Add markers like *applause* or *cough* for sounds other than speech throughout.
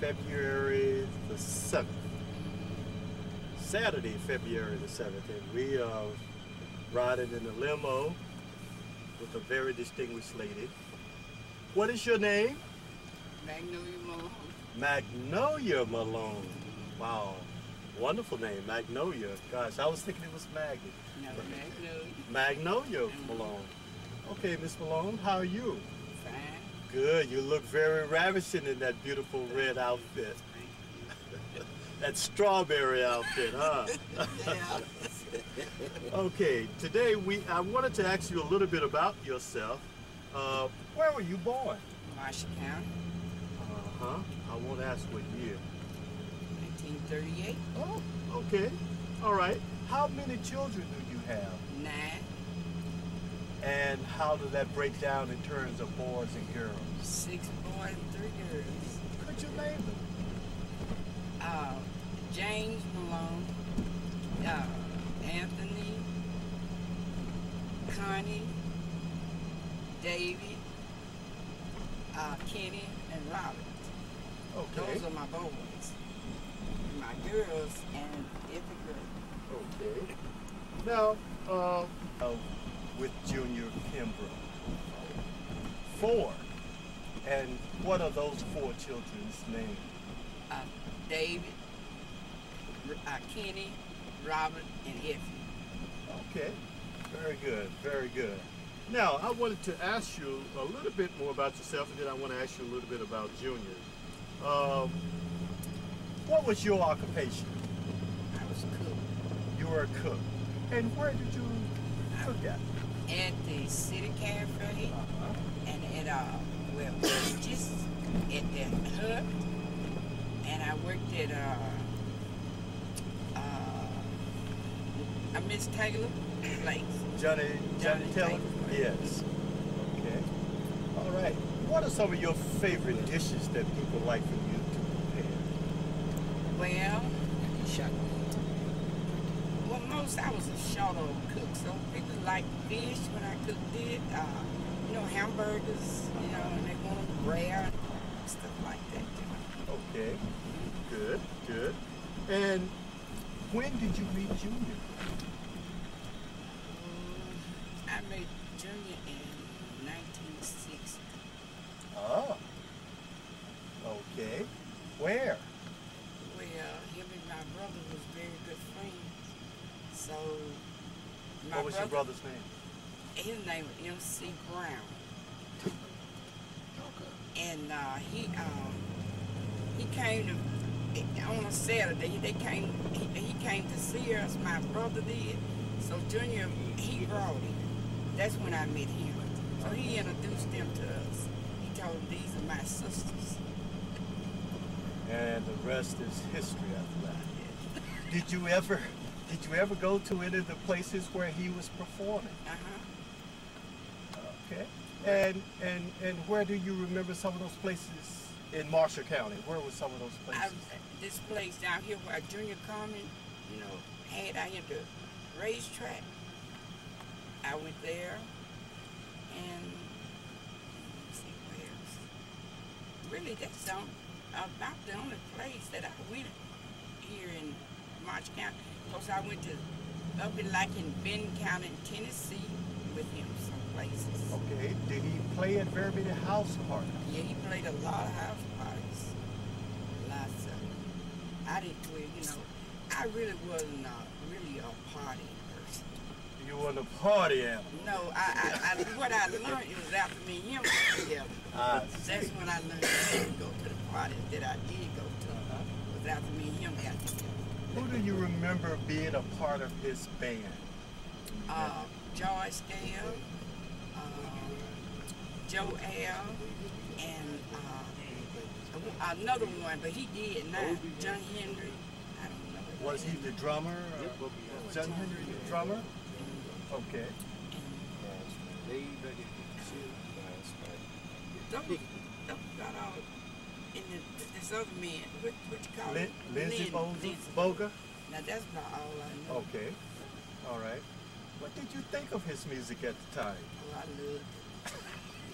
February the 7th. Saturday, February the 7th, and we are riding in a limo with a very distinguished lady. What is your name? Magnolia Malone. Magnolia Malone. Wow. Wonderful name, Magnolia. Gosh, I was thinking it was Maggie. No, Magnolia. Magnolia Malone. Okay, Miss Malone, how are you? Fine. Good. You look very ravishing in that beautiful red outfit. *laughs* That strawberry outfit, huh? *laughs* Yeah. Okay, today we I wanted to ask you a little bit about yourself. Uh, where were you born? Marshall County, Uh-huh. I won't ask what year. 1938. Oh, okay. All right. How many children do you have? Nine, And how does that break down in terms of boys and girls? six boys and three girls. Could you name them? Uh, James Malone, uh, Anthony, Connie, David, uh, Kinney, and Robert. Okay. Those are my boys. My girls and every girl. Okay. Now, uh, uh, with Junior Kimbrough. Four. And what are those four children's names? Uh, David, uh, Kinney, Robert, and Effie. Okay. Very good. Very good. Now, I wanted to ask you a little bit more about yourself, and then I want to ask you a little bit about Junior. Um, what was your occupation? I was a cook You were a cook. And where did you cook at? At the city cafe and at uh well just at the hut and I worked at uh uh I Miss Taylor place. Johnny, Johnny Johnny Taylor? Yes. Okay. All right. What are some of your favorite dishes that people like for you to prepare? Well, well most I was a short old cook, so people like fish when I cooked it. Uh, you know hamburgers, you know, and they want rare and stuff like that. Okay. Good, good. And when did you meet Junior? I met junior in 1960. Oh. Okay. Where? Well, him and my brother was very good friends. So, my what was your brother's name? his name was M.C. Brown. And uh, he um, he came to on a Saturday. They came. He, he came to see us. My brother did. So Junior, he brought him. That's when I met him. So he introduced them to us. He told them these are my sisters. And the rest is history after that. *laughs* Did you ever did you ever go to any of the places where he was performing? Uh huh. Okay. And and and where do you remember some of those places in Marshall County? Where were some of those I, places? this place down here where Junior Carmen, you know, had out here the racetrack. I went there and let's see where else. Really, that's um, about the only place that I went here in County. Because I went to up in like in Benton County, Tennessee, with him some places. Okay. Did he play at very many house parties? Yeah, he played a lot of house parties. Lots of them. I didn't, well, you know, I really wasn't uh, really a party person. You were the party animal. No, I, I, I what I learned was after me and him got together. I see. That's when I learned I didn't go to the parties that I did go to. Uh-huh. Was after me and him got together. Who do you remember being a part of his band? Uh, Joyce Gale, uh, Joe L, and uh, another one, but he did not. John Henry. I don't know. Was he the drummer? Or John Henry the drummer? Okay. Those, those got all and the, this other man. What, what you call Lin? Lindsay Lin Boga? Now that's not all I know. Okay. All right. What did you think of his music at the time? Oh, I loved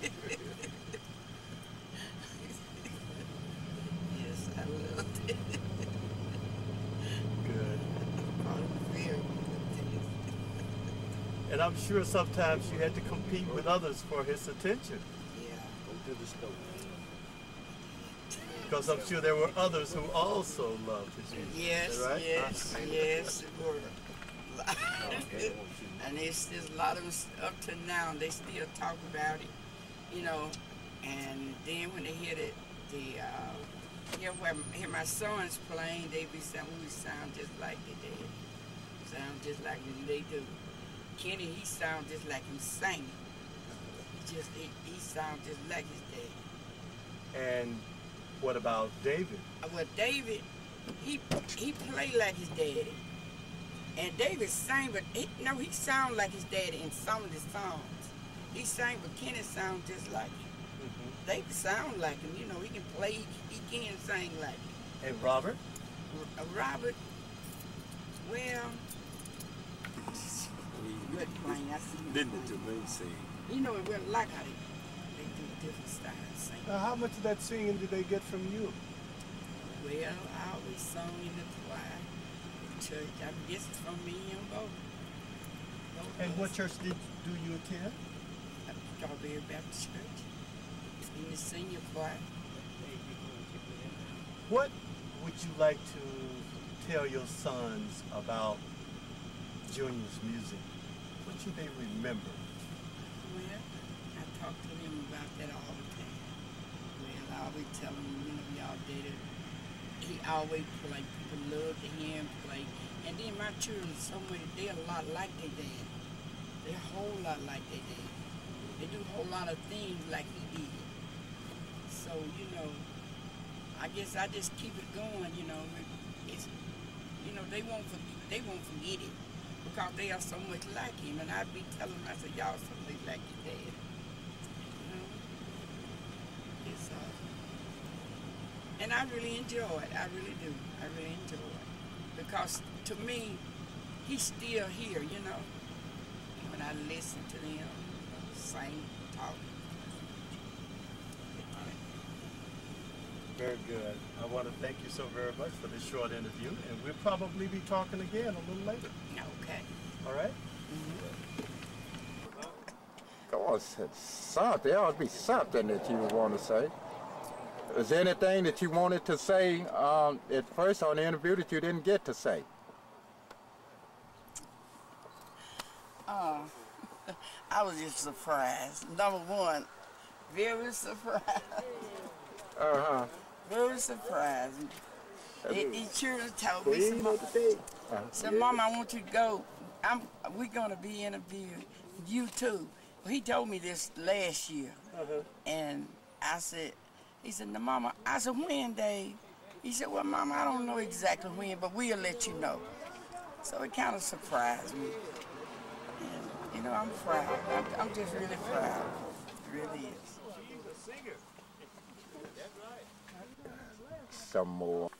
it. *laughs* yes, I loved it. Good. and I'm sure sometimes you had to compete with others for his attention. Yeah. Go to the stove. Because I'm sure there were others who also loved his music. Yes, right? yes, yes, it were. *laughs* and it's there's a lot of us up to now. They still talk about it, you know. And then when they hear it, the uh, hear where hear my sons playing, they be saying, "We sound just like they did. Sound just like they do." Kinney, he sound just like him singing. He just he, he sound just like his dad. And what about David? Uh, Well, David, he he played like his daddy, and David sang, but he, no, he sound like his daddy in some of the songs. He sang, but Kinney sound just like him. David sound like him, you know. He can play, he, he can sing like him. And Robert? Uh, Robert, well, good playing. I see him Didn't playing. it to me? You know, it wasn't like how they, they do different styles singing. Now, how much of that singing did they get from you? Well, I always sung in the choir, the church. I guess it's from me and both. both And what church did do you attend? Strawberry Baptist Church. In the senior choir. What would you like to tell your sons about Junior's music? What should they remember? Talk to them about that all the time. Well, I always tell them, you know, y'all did it. He always like People love to him like, And then my children, so many, they're a lot like their dad. They're a whole lot like their dad. They do a whole lot of things like he did. So, you know, I guess I just keep it going, you know. It's, you know, they won't forget, they won't forget it because they are so much like him. And I'd be telling them, I said, y'all so much like your dad. You know? It's, and I really enjoy it. I really do. I really enjoy it. Because to me, he's still here, you know. When I listen to them sing, talk. Very good. I want to thank you so very much for this short interview, and we'll probably be talking again a little later. Okay. All right? Come on, s- something. There ought to be something that you want to say. Is there anything that you wanted to say um, at first on the interview that you didn't get to say? Oh, *laughs* I was just surprised. Number one, very surprised. Uh-huh. Very surprised. It, it sure told me. Well, Said, you know. Uh, said, Mom, I want you to go. I'm. We're gonna be interviewed. you too. Well, he told me this last year, uh-huh. and I said, he said, no, Mama. I said, when, Dave? He said, well, Mama, I don't know exactly when, but we'll let you know. So it kind of surprised me. And, you know, I'm proud. I'm, I'm just really proud. It really is. That's right. Some more.